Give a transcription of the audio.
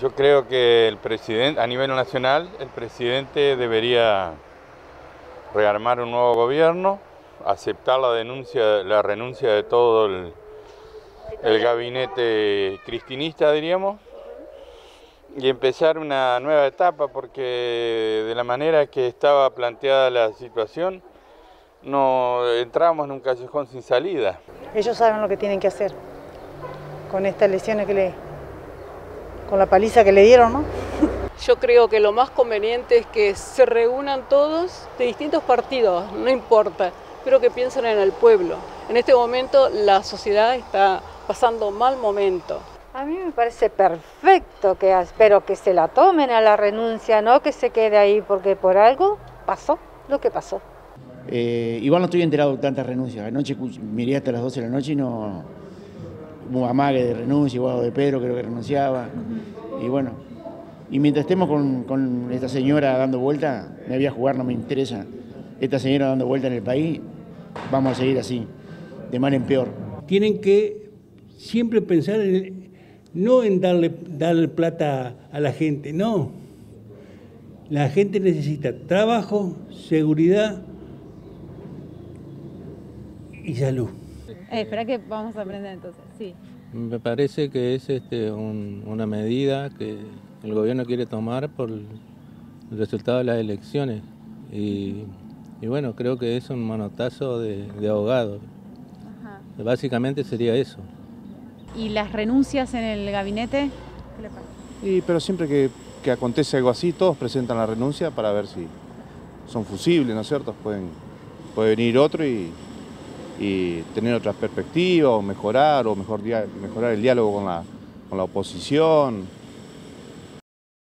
Yo creo que el presidente, a nivel nacional, el presidente debería rearmar un nuevo gobierno, aceptar la denuncia, la renuncia de todo el, el gabinete cristinista, diríamos, y empezar una nueva etapa, porque de la manera que estaba planteada la situación, no entramos en un callejón sin salida. Ellos saben lo que tienen que hacer con estas lesiones que le, con la paliza que le dieron, ¿no? Yo creo que lo más conveniente es que se reúnan todos de distintos partidos, no importa, pero que piensen en el pueblo. En este momento la sociedad está pasando mal momento. A mí me parece perfecto que espero que se la tomen a la renuncia, no que se quede ahí, porque por algo pasó lo que pasó. Eh, igual no estoy enterado de tantas renuncias. Anoche miré hasta las 12 de la noche y no. Hubo amague de renuncia, igual de Pedro creo que renunciaba. Y bueno, y mientras estemos con, con, esta señora dando vuelta, me voy a jugar, no me interesa. Esta señora dando vuelta en el país, vamos a seguir así, de mal en peor. Tienen que siempre pensar en, no en darle, darle plata a la gente, no. La gente necesita trabajo, seguridad y salud. Eh, espera que vamos a aprender entonces, sí. Me parece que es este, un, una medida que el gobierno quiere tomar por el resultado de las elecciones. Y, y bueno, creo que es un manotazo de, de ahogado. Ajá. Básicamente sería eso. ¿Y las renuncias en el gabinete? ¿Qué le pasa? Y, pero siempre que, que, acontece algo así, todos presentan la renuncia para ver si son fusibles, ¿no es cierto? Pueden, puede venir otro y, y tener otras perspectivas, o mejorar, o mejor, mejorar el diálogo con la, con la oposición.